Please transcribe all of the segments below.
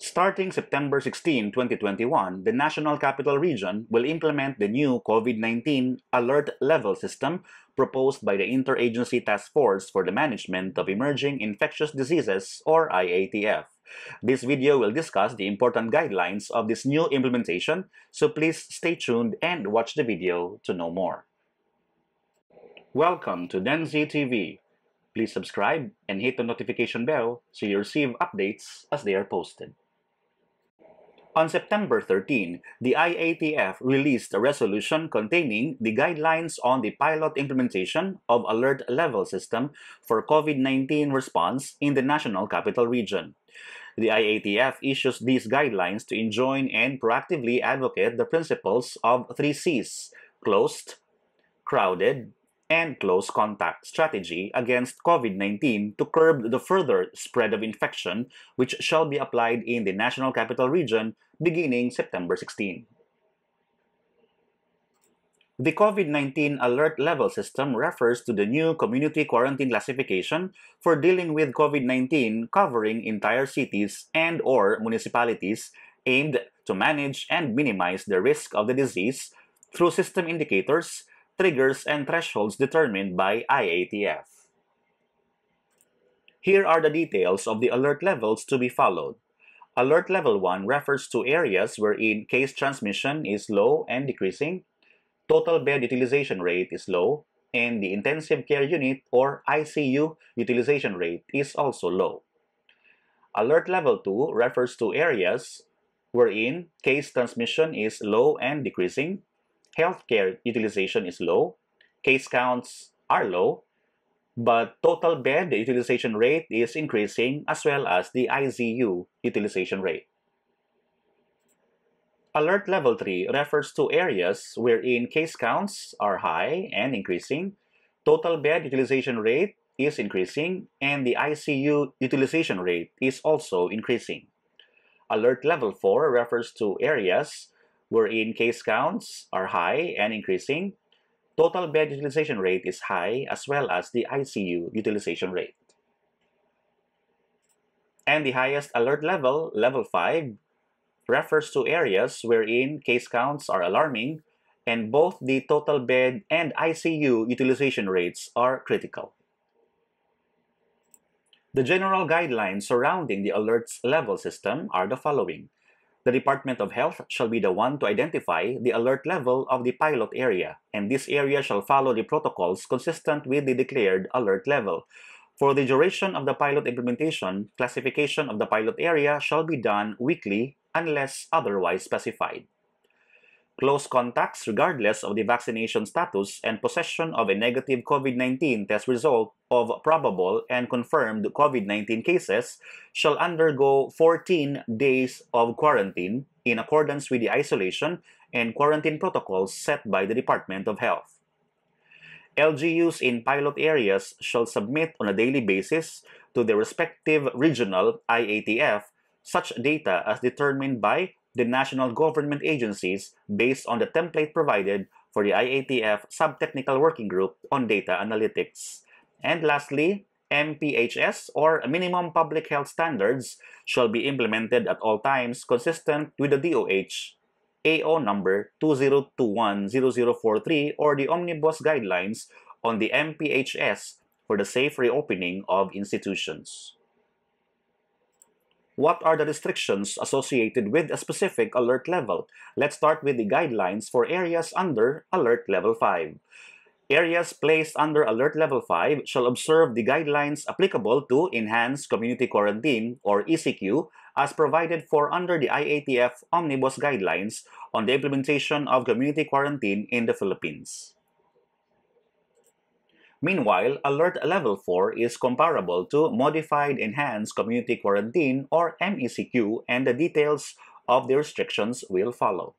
Starting September 16, 2021, the National Capital Region will implement the new COVID-19 alert level system proposed by the Interagency Task Force for the Management of Emerging Infectious Diseases or IATF. This video will discuss the important guidelines of this new implementation, so please stay tuned and watch the video to know more. Welcome to Dhenzi TV. Please subscribe and hit the notification bell so you receive updates as they are posted. On September 13, the IATF released a resolution containing the guidelines on the pilot implementation of alert level system for COVID-19 response in the National Capital Region. The IATF issues these guidelines to enjoin and proactively advocate the principles of three C's, closed, crowded, and close contact strategy against COVID-19 to curb the further spread of infection which shall be applied in the National Capital Region beginning September 16. The COVID-19 alert level system refers to the new community quarantine classification for dealing with COVID-19 covering entire cities and or municipalities aimed to manage and minimize the risk of the disease through system indicators triggers, and thresholds determined by IATF. Here are the details of the alert levels to be followed. Alert Level 1 refers to areas wherein case transmission is low and decreasing, total bed utilization rate is low, and the intensive care unit or ICU utilization rate is also low. Alert Level 2 refers to areas wherein case transmission is low and decreasing, healthcare utilization is low, case counts are low, but total bed utilization rate is increasing as well as the ICU utilization rate. Alert Level 3 refers to areas wherein case counts are high and increasing, total bed utilization rate is increasing, and the ICU utilization rate is also increasing. Alert Level 4 refers to areas wherein case counts are high and increasing, total bed utilization rate is high as well as the ICU utilization rate. And the highest alert level, level 5, refers to areas wherein case counts are alarming and both the total bed and ICU utilization rates are critical. The general guidelines surrounding the alerts level system are the following. The Department of Health shall be the one to identify the alert level of the pilot area, and this area shall follow the protocols consistent with the declared alert level. For the duration of the pilot implementation, classification of the pilot area shall be done weekly unless otherwise specified. Close contacts, regardless of the vaccination status and possession of a negative COVID-19 test result of probable and confirmed COVID-19 cases, shall undergo 14 days of quarantine in accordance with the isolation and quarantine protocols set by the Department of Health. LGUs in pilot areas shall submit on a daily basis to the respective regional IATF such data as determined by the national government agencies based on the template provided for the IATF Subtechnical Working Group on Data Analytics. And lastly, MPHS or Minimum Public Health Standards shall be implemented at all times consistent with the DOH AO number 20210043 or the Omnibus Guidelines on the MPHS for the safe reopening of institutions. What are the restrictions associated with a specific alert level? Let's start with the guidelines for areas under Alert Level 5. Areas placed under Alert Level 5 shall observe the guidelines applicable to Enhanced Community Quarantine or ECQ as provided for under the IATF Omnibus Guidelines on the implementation of community quarantine in the Philippines. Meanwhile, Alert Level 4 is comparable to Modified Enhanced Community Quarantine or MECQ and the details of the restrictions will follow.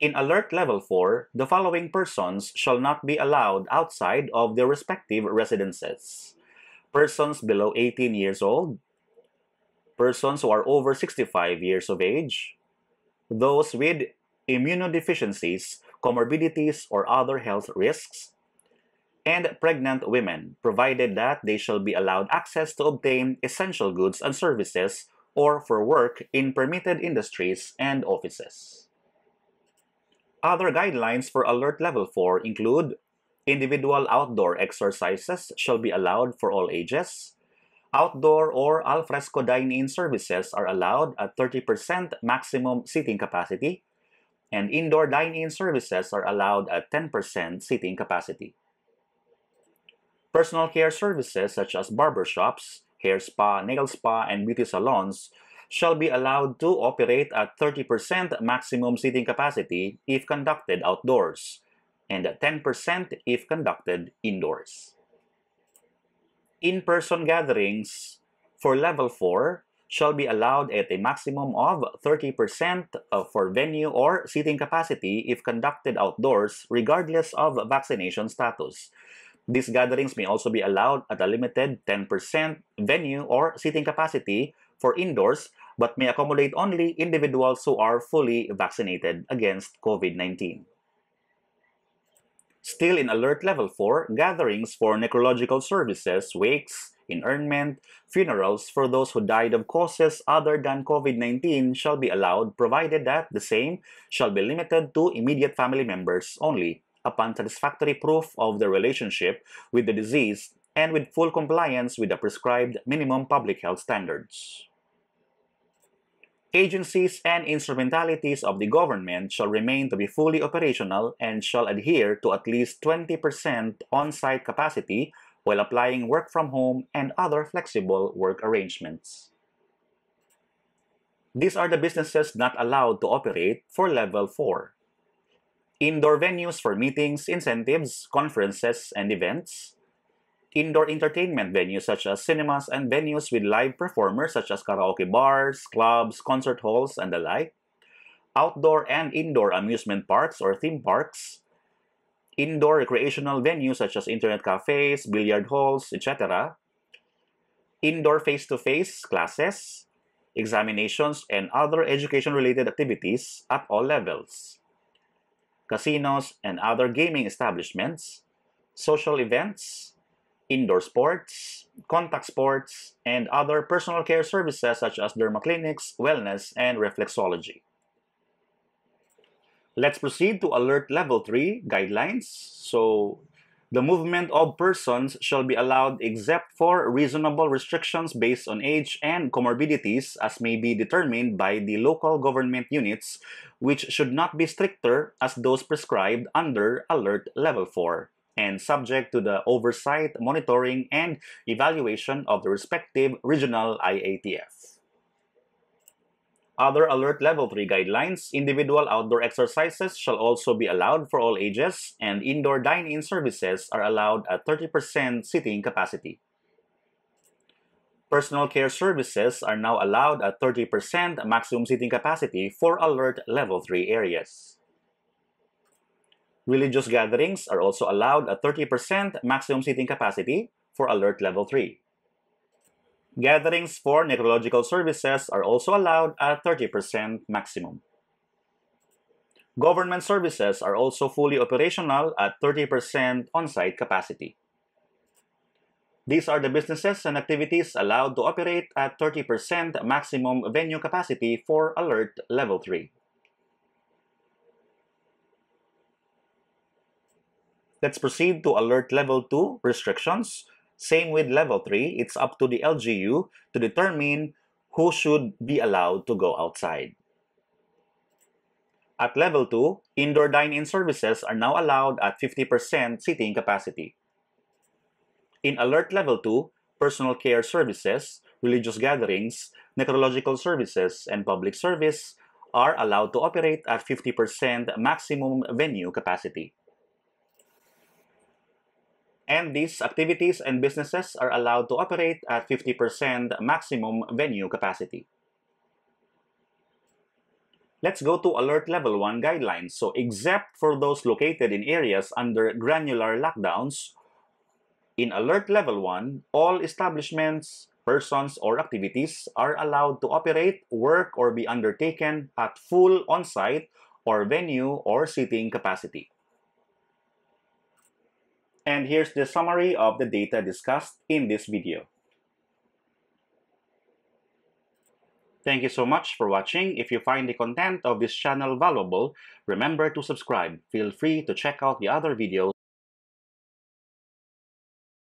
In Alert Level 4, the following persons shall not be allowed outside of their respective residences. Persons below 18 years old, persons who are over 65 years of age, those with immunodeficiencies, comorbidities, or other health risks, and pregnant women, provided that they shall be allowed access to obtain essential goods and services or for work in permitted industries and offices. Other guidelines for Alert Level 4 include individual outdoor exercises shall be allowed for all ages, outdoor or alfresco dine-in services are allowed at 30% maximum seating capacity, and indoor dine-in services are allowed at 10% seating capacity. Personal care services such as barbershops, hair spa, nail spa, and beauty salons shall be allowed to operate at 30% maximum seating capacity if conducted outdoors, and at 10% if conducted indoors. In-person gatherings for Level 4 shall be allowed at a maximum of 30% for venue or seating capacity if conducted outdoors regardless of vaccination status. These gatherings may also be allowed at a limited 10% venue or seating capacity for indoors but may accommodate only individuals who are fully vaccinated against COVID-19. Still in Alert Level 4, gatherings for necrological services, wakes, interment, funerals for those who died of causes other than COVID-19 shall be allowed provided that the same shall be limited to immediate family members only upon satisfactory proof of the relationship with the disease and with full compliance with the prescribed minimum public health standards. Agencies and instrumentalities of the government shall remain to be fully operational and shall adhere to at least 20% on-site capacity while applying work from home and other flexible work arrangements. These are the businesses not allowed to operate for Level 4. Indoor venues for meetings, incentives, conferences, and events, indoor entertainment venues such as cinemas and venues with live performers such as karaoke bars, clubs, concert halls, and the like, outdoor and indoor amusement parks or theme parks, indoor recreational venues such as internet cafes, billiard halls, etc., indoor face-to-face -face classes, examinations, and other education-related activities at all levels, casinos and other gaming establishments, social events, indoor sports, contact sports, and other personal care services such as dermaclinics, wellness, and reflexology. Let's proceed to Alert Level 3 guidelines. So, the movement of persons shall be allowed except for reasonable restrictions based on age and comorbidities as may be determined by the local government units, which should not be stricter as those prescribed under Alert Level 4 and subject to the oversight, monitoring, and evaluation of the respective regional IATF. Other Alert Level 3 guidelines, individual outdoor exercises shall also be allowed for all ages, and indoor dine-in services are allowed at 30% seating capacity. Personal care services are now allowed at 30% maximum seating capacity for Alert Level 3 areas. Religious gatherings are also allowed at 30% maximum seating capacity for Alert Level 3. Gatherings for necrological services are also allowed at 30% maximum. Government services are also fully operational at 30% on-site capacity. These are the businesses and activities allowed to operate at 30% maximum venue capacity for Alert Level 3. Let's proceed to alert level 2 restrictions. Same with level 3, it's up to the LGU to determine who should be allowed to go outside. At level 2, indoor dine-in services are now allowed at 50% seating capacity. In alert level 2, personal care services, religious gatherings, necrological services, and public service are allowed to operate at 50% maximum venue capacity and these activities and businesses are allowed to operate at 50% maximum venue capacity. Let's go to Alert Level 1 guidelines. So, except for those located in areas under granular lockdowns, in Alert Level 1, all establishments, persons, or activities are allowed to operate, work, or be undertaken at full on-site or venue or seating capacity. And here's the summary of the data discussed in this video. Thank you so much for watching. If you find the content of this channel valuable, remember to subscribe. Feel free to check out the other videos